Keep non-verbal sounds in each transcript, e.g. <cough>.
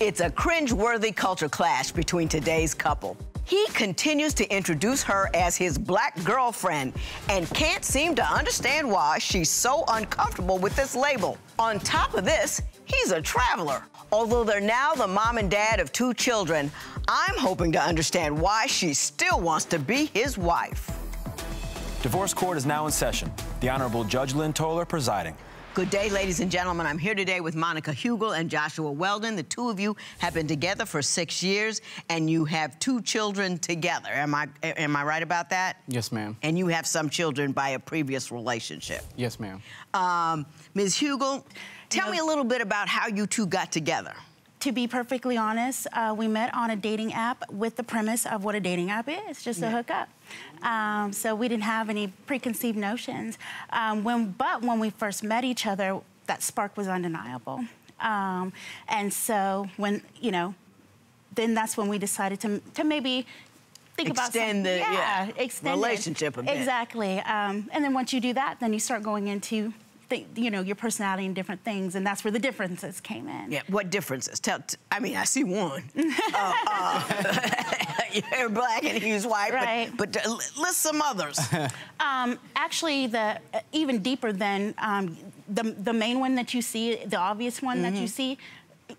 It's a cringe-worthy culture clash between today's couple. He continues to introduce her as his black girlfriend and can't seem to understand why she's so uncomfortable with this label. On top of this, he's a traveler. Although they're now the mom and dad of two children, I'm hoping to understand why she still wants to be his wife. Divorce court is now in session. The Honorable Judge Lynn Toler presiding. Good day, ladies and gentlemen. I'm here today with Monica Hugle and Joshua Weldon. The two of you have been together for six years, and you have two children together. Am I am I right about that? Yes, ma'am. And you have some children by a previous relationship. Yes, ma'am. Um, Ms. Hugle, tell me a little bit about how you two got together. To be perfectly honest, uh, we met on a dating app with the premise of what a dating app is, just a hookup. Um, so we didn't have any preconceived notions. Um, when, but when we first met each other, that spark was undeniable. Um, and so when, you know, then that's when we decided to, to maybe think about Extend some- the- yeah, extend it. relationship a bit. Exactly. Um, and then once you do that, then you start going into, the, you know, your personality and different things, and that's where the differences came in. Yeah, what differences? Tell. T- I mean, I see one. <laughs> uh, uh, <laughs> you're black and he's white, Right. but, but uh, list some others. <laughs> Um, actually, the uh, even deeper than um, the the main one that you see, the obvious one that you see,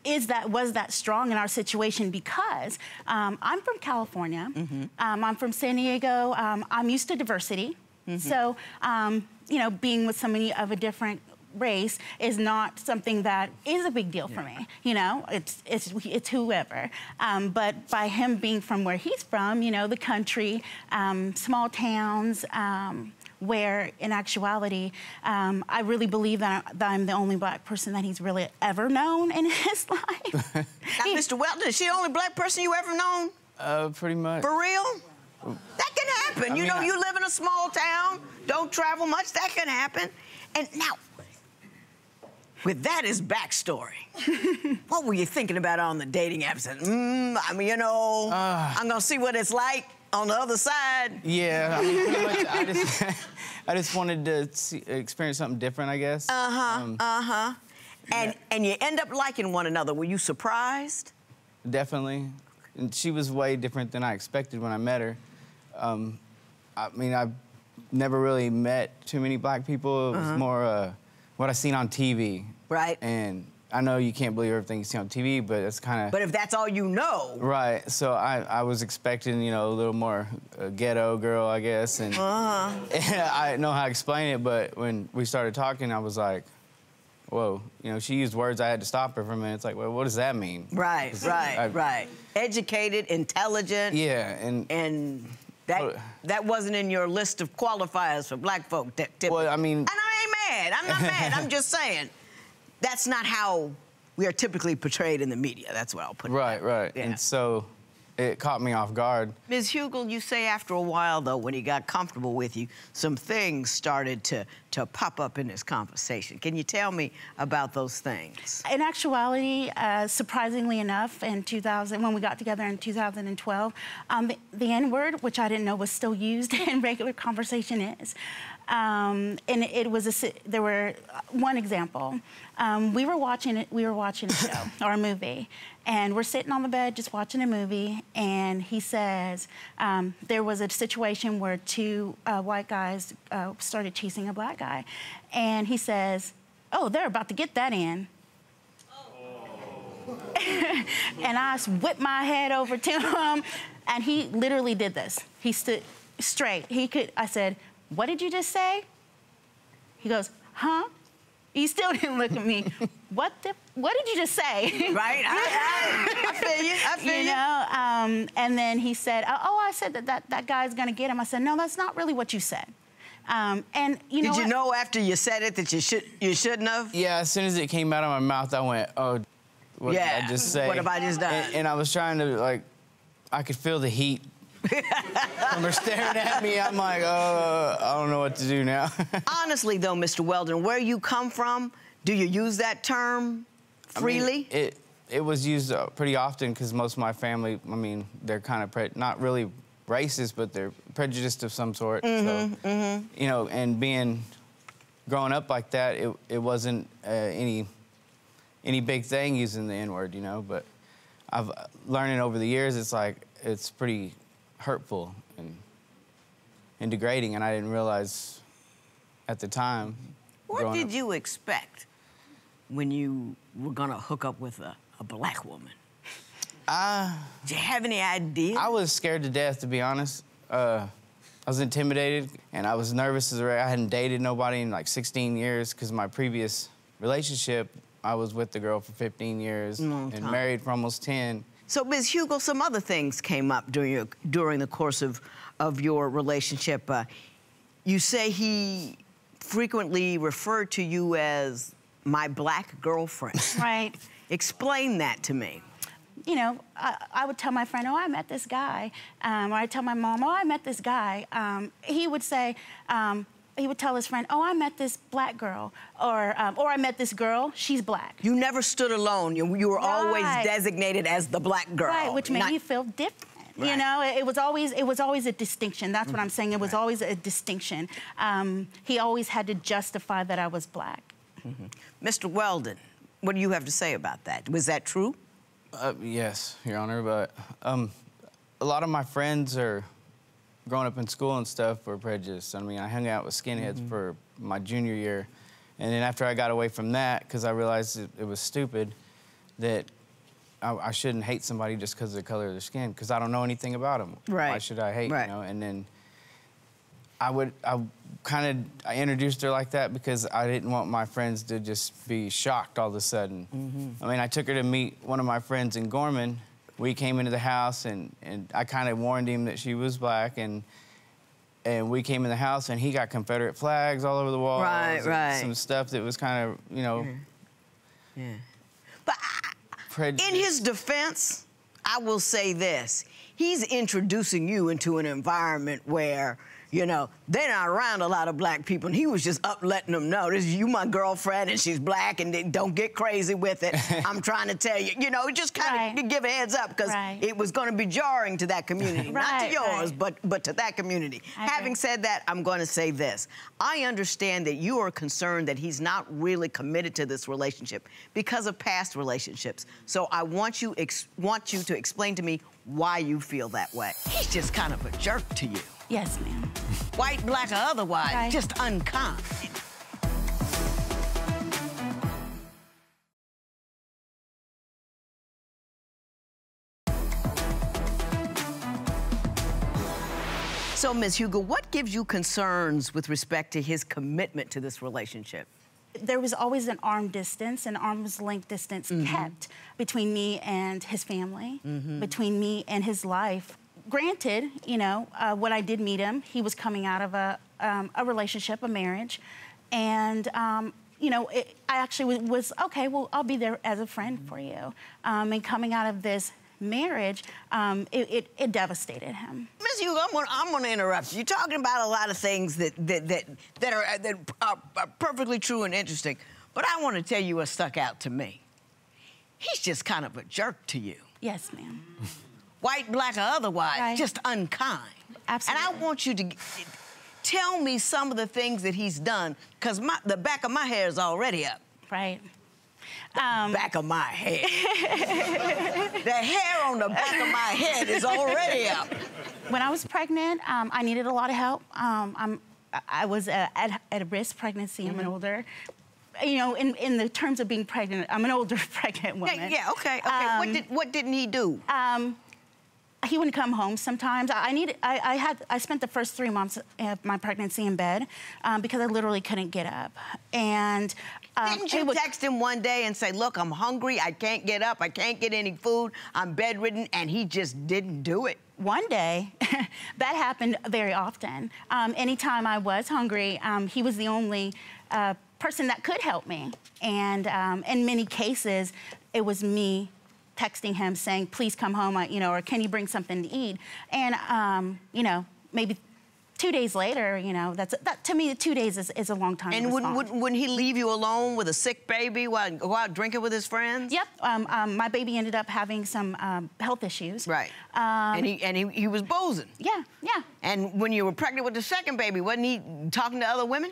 is that was that strong in our situation because um, I'm from California, um, I'm from San Diego, um, I'm used to diversity, so um, you know being with somebody of a different race is not something that is a big deal for me. You know, it's it's it's whoever. Um, but by him being from where he's from, you know, the country, um, small towns. Um, where in actuality, um, I really believe that, I, that I'm the only black person that he's really ever known in <laughs> his life. now, Mr. Weldon, is she the only black person you ever known? Uh, pretty much. For real? That can happen. I you mean, know, I- you live in a small town, don't travel much, that can happen. And now, with that as backstory, <laughs> what were you thinking about on the dating apps? And, mm, I mean, you know, Uh. I'm gonna see what it's like on the other side. Yeah, I mean, pretty much. I <laughs> just, <laughs> I just wanted to see, experience something different, I guess. Uh huh. Um, Uh huh. And and you end up liking one another. Were you surprised? definitely. And she was way different than I expected when I met her. Um, I mean, I've never really met too many black people. It was more uh, what I seen on TV. Right. And I know you can't believe everything you see on TV, but it's kind of. But if that's all you know, Right. So I, I was expecting, you know, a little more uh, ghetto girl, I guess, and, Uh-huh. and <laughs> I know how to explain it. But when we started talking, I was like, "Whoa!" You know, she used words I had to stop her for a minute. It's like, well, what does that mean? right, <laughs> right, I- right. Educated, intelligent. Yeah, and and that Well- that wasn't in your list of qualifiers for black folk. Well, I mean- and I mad. I'm not mad. I'm just saying that's not how we are typically portrayed in the media. That's what I'll put. it right, right. Yeah. And so it caught me off guard. Ms. Hugle, you say after a while, though, when he got comfortable with you, some things started to, to pop up in this conversation. Can you tell me about those things? in actuality, uh, surprisingly enough, in 2000, when we got together in 2012, um, the, the N word, which I didn't know was still used <laughs> in regular conversation, is. Um, and it was a, there were one example. Um, we were watching it. We were watching a show <laughs> or a movie, and we're sitting on the bed just watching a movie. And he says um, there was a situation where two uh, white guys uh, started chasing a black guy, and he says, "Oh, they're about to get that in." <laughs> and I whipped my head over to him, and he literally did this. He stood straight. He could. I said, "What did you just say?" He goes, "Huh?" He still <laughs> didn't look at me. what the? What did you just say? <laughs> Right? I, I, I feel you. I feel you you. know. Um, and then he said, "Oh, oh, I said that that, that guy's gonna get him." I said, "No, that's not really what you said." Um, and you know, Did you what? know after you said it that you should you shouldn't have? Yeah, as soon as it came out of my mouth, I went, "Oh, what Yeah, did I just say?" what have I just done? And, and I was trying to like, I could feel the heat. From her staring at me, I'm like, "Oh, I don't know what to do now." <laughs> Honestly, though, Mr. Weldon, where you come from, do you use that term I mean, freely? it it was used uh, pretty often because most of my family, I mean, they're kind of pre- not really racist, but they're prejudiced of some sort. Mm -hmm, so, you know, and being growing up like that, it it wasn't uh, any any big thing using the N word, you know. But I've uh, learning over the years, it's like it's pretty hurtful and and degrading, and I didn't realize at the time. What did up- you expect when you were gonna hook up with a, a black woman? Uh, Did you have any idea? I was scared to death, to be honest. Uh, I was intimidated, and I was nervous as a wreck. I hadn't dated nobody in like 16 years because my previous relationship, I was with the girl for 15 years and married for almost 10. So, Ms. Hugo, some other things came up during your, during the course of, of your relationship. Uh, you say he frequently referred to you as my black girlfriend. <laughs> Right. Explain that to me. you know, I, I would tell my friend, oh, I met this guy. Um, or I'd tell my mom, oh, I met this guy. Um, he would say, um, he would tell his friend, oh, I met this black girl. Or, um, or I met this girl, she's black. You never stood alone. You, you were always designated as the black girl. Right, which made not- me feel different. You know, it, it was always it was always a distinction. That's what I'm saying. It was always a distinction. Um, he always had to justify that I was black. Mr. Weldon, what do you have to say about that? Was that true? Uh, yes, Your Honor, but um, a lot of my friends are growing up in school and stuff were prejudiced. I mean, I hung out with skinheads for my junior year, and then after I got away from that, because I realized it, it was stupid, that I, I shouldn't hate somebody just because of the color of their skin, because I don't know anything about them. Right. Why should I hate? Right. You know, and then I would, I kind of, I introduced her like that because I didn't want my friends to just be shocked all of a sudden. Mm-hmm. I mean, I took her to meet one of my friends in Gorman. We came into the house and, and I kind of warned him that she was black and and we came in the house and he got Confederate flags all over the walls. Right, and right. Some stuff that was kind of, you know, Yeah. But I, in his defense, I will say this. He's introducing you into an environment where, you know, they're not around a lot of black people. And he was just up letting them know, this is you my girlfriend and she's black and they- don't get crazy with it. <laughs> I'm trying to tell you, you know, just kind of Right. give a heads up because Right. it was going to be jarring to that community. <laughs> Not to yours, right. but, but to that community. I agree. Having said that, I'm going to say this. I understand that you are concerned that he's not really committed to this relationship because of past relationships. So I want you ex- want you to explain to me why you feel that way. He's just kind of a jerk to you. Yes, ma'am. <laughs> White, black, or otherwise, Right. just unkind. So, Ms. Hugo, what gives you concerns with respect to his commitment to this relationship? There was always an arm distance, an arm's length distance kept between me and his family, between me and his life. Granted, you know, uh, when I did meet him, he was coming out of a, um, a relationship, a marriage, and um, you know, it, I actually was, was okay. Well, I'll be there as a friend for you. Um, and coming out of this marriage, um, it, it, it devastated him. Ms. Hugo, I'm gonna, I'm gonna interrupt you. You're talking about a lot of things that that that, that are that are, are perfectly true and interesting, but I want to tell you what stuck out to me. He's just kind of a jerk to you, Yes, ma'am. white, black, or otherwise, Right. just unkind. Absolutely. And I want you to tell me some of the things that he's done, because the back of my hair is already up. Right. Um, Back of my head. <laughs> the hair on the back of my head is already up. When I was pregnant, um, I needed a lot of help. Um, I'm, I was uh, at, at a risk pregnancy. I'm an Mm-hmm. older, you know, in, in the terms of being pregnant, I'm an older <laughs> pregnant woman. Yeah, yeah, okay, okay. what Um, did what didn't he do? um, he wouldn't come home sometimes. I I needed. I, I had. I spent the first three months of my pregnancy in bed um, because I literally couldn't get up. And um, Didn't you would- text him one day and say, "Look, I'm hungry. I can't get up. I can't get any food. I'm bedridden," and he just didn't do it? one day, <laughs> that happened very often. Um, anytime I was hungry, um, he was the only uh, person that could help me. And um, in many cases, it was me texting him saying, please come home, you know, or can you bring something to eat? And, um, you know, maybe two days later, you know, that's, that, to me, two days is, is a long time And wouldn't, wouldn't, wouldn't he leave you alone with a sick baby while go out drinking with his friends? Yep, um, um, my baby ended up having some um, health issues. Right. Um, and he and he, he was boozing. Yeah, yeah. And when you were pregnant with the second baby, wasn't he talking to other women?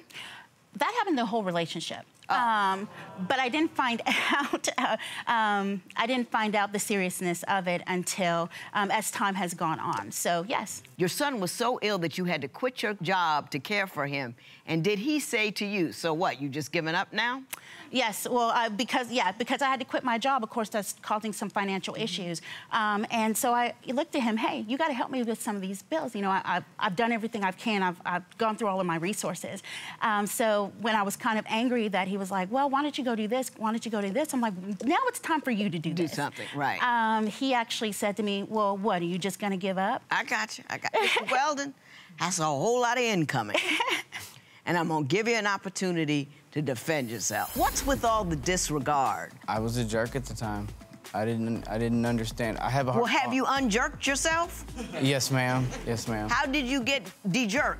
that happened the whole relationship. Um, but I didn't find <laughs> out. Uh, um, I didn't find out the seriousness of it until um, as time has gone on. So yes. Your son was so ill that you had to quit your job to care for him. And did he say to you, "So what? You just giving up now?" Yes, well, uh, because yeah, because I had to quit my job. Of course, that's causing some financial mm-hmm. issues. Um, and so I looked at him. Hey, you got to help me with some of these bills. You know, I, have done everything I can. I've, I've, gone through all of my resources. Um, so when I was kind of angry that he was like, well, why don't you go do this? Why don't you go do this? I'm like, now it's time for you to do, do this. Do something, right? Um, he actually said to me, well, what? Are you just going to give up? I got you. I got you. Weldon. That's a whole lot of incoming. <laughs> and I'm gonna give you an opportunity to defend yourself. What's with all the disregard? I was a jerk at the time. I didn't I didn't understand. I have a hard Well, have uh, you unjerked yourself? Yes, ma'am. Yes, ma'am. How did you get dejerked?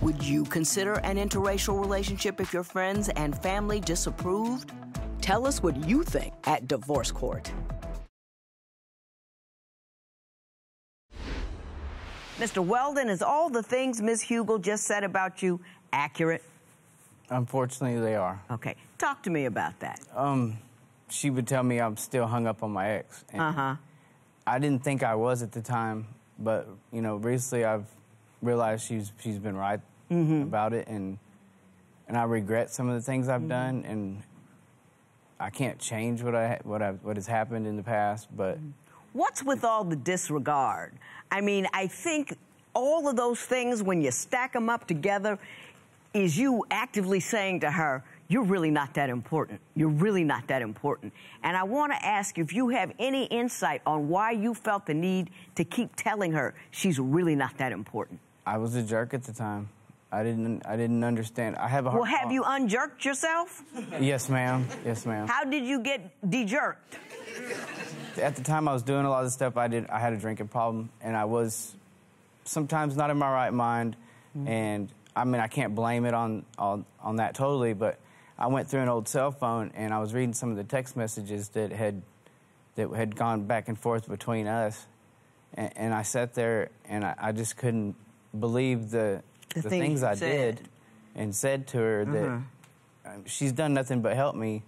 Would you consider an interracial relationship if your friends and family disapproved? Tell us what you think at Divorce Court. Mr. Weldon, is all the things Ms. Hugle just said about you accurate? Unfortunately, they are. Okay. Talk to me about that. Um, she would tell me I'm still hung up on my ex. Uh huh. I didn't think I was at the time, but you know, recently I've realized she's she's been right mm-hmm. about it, and and I regret some of the things I've mm-hmm. done, and I can't change what I what I what has happened in the past, but. Mm-hmm. What's with all the disregard? I mean, I think all of those things, when you stack them up together, is you actively saying to her, you're really not that important. You're really not that important. And I want to ask if you have any insight on why you felt the need to keep telling her she's really not that important. I was a jerk at the time. I didn't. I didn't understand. I have a hard. Well, have you unjerked yourself? Yes, ma'am. Yes, ma'am. How did you get dejerked? at the time I was doing a lot of stuff, I did. I had a drinking problem, and I was sometimes not in my right mind. Mm-hmm. And I mean, I can't blame it on, on on that totally, but I went through an old cell phone and I was reading some of the text messages that had that had gone back and forth between us, and, and I sat there and I, I, just couldn't believe the the, the things, things I did and said to her that uh-huh. she's done nothing but help me,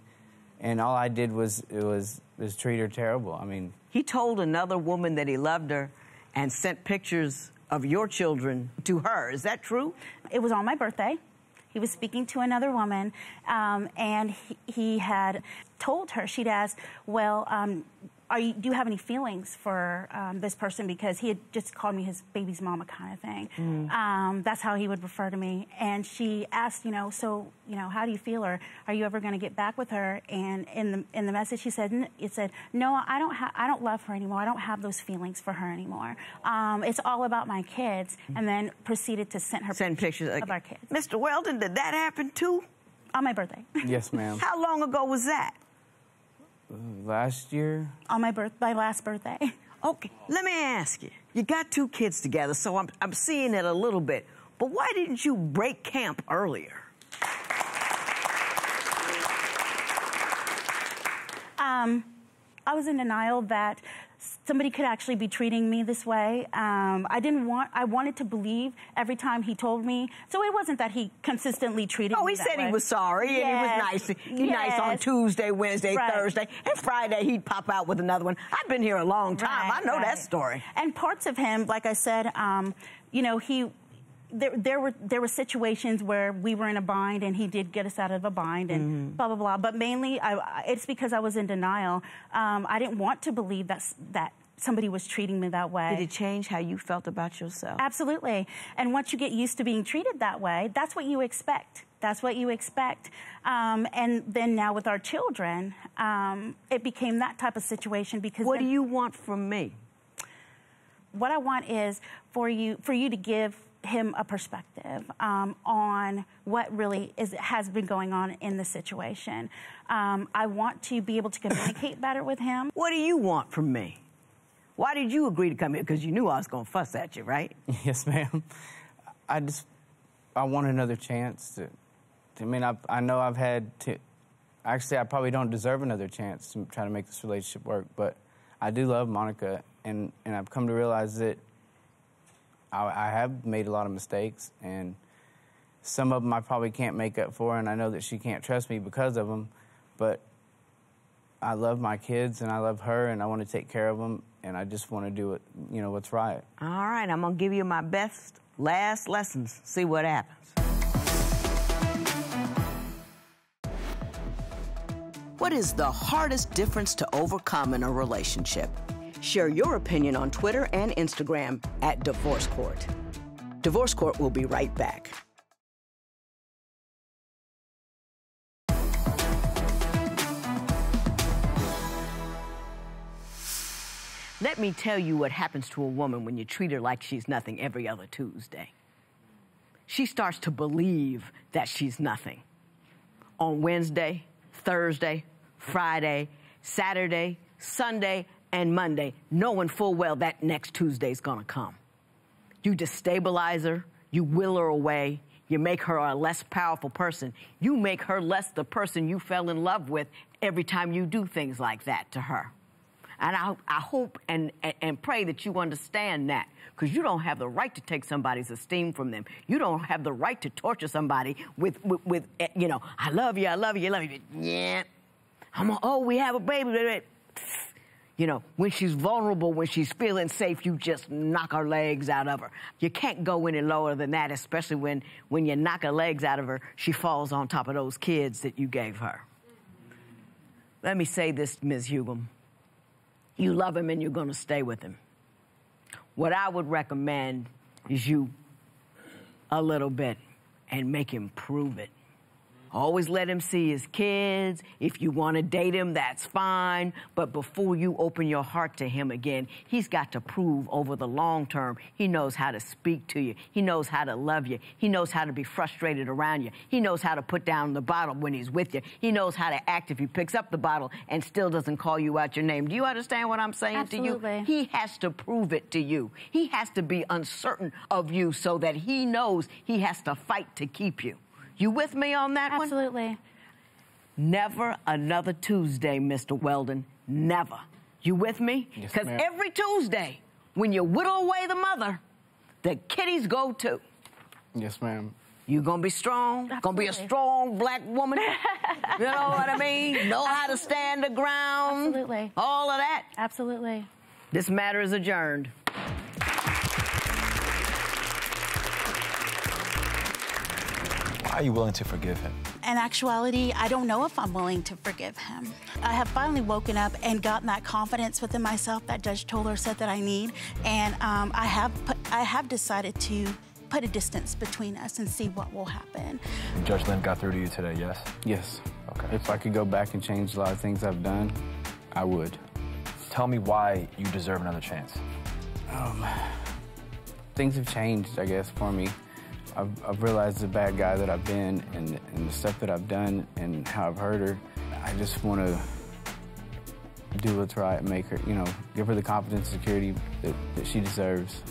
and all I did was it was was treat her terrible. I mean, he told another woman that he loved her and sent pictures of your children to her. Is that true? It was on my birthday. He was speaking to another woman, um, and he, he, had told her, she'd asked, Well, um, you, do you have any feelings for um, this person? Because he had just called me his baby's mama kind of thing. Mm. Um, that's how he would refer to me. And she asked, you know, so, you know, how do you feel? Or are you ever going to get back with her? And in the in the message, she said, it said, no, I don't ha- I don't love her anymore. I don't have those feelings for her anymore. Um, it's all about my kids. Mm. And then proceeded to send her send pictures, pictures of our kids. Mr. Weldon, did that happen too? On my birthday. Yes, ma'am. <laughs> how long ago was that? Last year. On my birth, my last birthday. <laughs> Okay, let me ask you. You got two kids together, so I'm, I'm seeing it a little bit. But why didn't you break camp earlier? Um, I was in denial that somebody could actually be treating me this way. Um, I didn't want. I wanted to believe every time he told me. So it wasn't that he consistently treated. Oh, me Oh, he said way. he was sorry yes. and he was nice. He yes. nice on Tuesday, Wednesday, right. Thursday, and Friday he'd pop out with another one. I've been here a long time. Right, I know right. that story. And parts of him, like I said, um, you know, he there, there were there were situations where we were in a bind and he did get us out of a bind and mm-hmm. blah blah blah. But mainly, I, it's because I was in denial. Um, I didn't want to believe that that somebody was treating me that way. Did it change how you felt about yourself? Absolutely. And once you get used to being treated that way, that's what you expect. That's what you expect. Um, and then now with our children, um, it became that type of situation because. What then, do you want from me? What I want is for you for you to give him a perspective um, on what really is, has been going on in the situation. Um, I want to be able to communicate better with him. What do you want from me? Why did you agree to come here? Because you knew I was going to fuss at you, right? <laughs> Yes, ma'am. I just, I want another chance to, I mean, I, I know I've had to, actually, I probably don't deserve another chance to try to make this relationship work, but I do love Monica, and, and I've come to realize that I, I have made a lot of mistakes, and some of them I probably can't make up for, and I know that she can't trust me because of them. But I love my kids, and I love her, and I want to take care of them, and I just want to do it, you know, what's right. All right, I'm gonna give you my best last lessons. See what happens. What is the hardest difference to overcome in a relationship? Share your opinion on Twitter and Instagram at Divorce Court. Divorce Court will be right back. Let me tell you what happens to a woman when you treat her like she's nothing every other Tuesday. She starts to believe that she's nothing. On Wednesday, Thursday, Friday, Saturday, Sunday, and Monday, knowing full well that next Tuesday's gonna come. You destabilize her, you will her away, you make her a less powerful person. You make her less the person you fell in love with every time you do things like that to her. And I, I hope and, and, and pray that you understand that because you don't have the right to take somebody's esteem from them. You don't have the right to torture somebody with, with, with eh, you know, I love you, I love you, I love you. Yeah. I'm a, oh, we have a baby. You know, when she's vulnerable, when she's feeling safe, you just knock her legs out of her. You can't go any lower than that, especially when, when you knock her legs out of her, she falls on top of those kids that you gave her. Let me say this, Ms. Hugum. You love him and you're going to stay with him. What I would recommend is you a little bit and make him prove it. Always let him see his kids. If you want to date him, that's fine. But before you open your heart to him again, he's got to prove over the long term he knows how to speak to you. He knows how to love you. He knows how to be frustrated around you. He knows how to put down the bottle when he's with you. He knows how to act if he picks up the bottle and still doesn't call you out your name. Do you understand what I'm saying Absolutely. to you? He has to prove it to you. He has to be uncertain of you so that he knows he has to fight to keep you. You with me on that one? Absolutely. Never another Tuesday, Mr. Weldon. Never. You with me? Yes, Because ma'am. every Tuesday, when you whittle away the mother, the kiddies go too. Yes, ma'am. You gonna be strong. Gonna be a strong black woman. <laughs> you know what I mean? Know how to stand the ground. Absolutely. All of that. Absolutely. This matter is adjourned. Are you willing to forgive him? In actuality, I don't know if I'm willing to forgive him. I have finally woken up and gotten that confidence within myself that Judge Toler said that I need, and um, I have put, I have decided to put a distance between us and see what will happen. Judge Lynn got through to you today, yes? Yes. Okay. If I could go back and change a lot of things I've done, I would. Tell me why you deserve another chance. Um, Things have changed, I guess, for me. I've, I've realized the bad guy that I've been and, and the stuff that I've done and how I've hurt her. I just want to do what's right and make her, you know, give her the confidence and security that, that she deserves.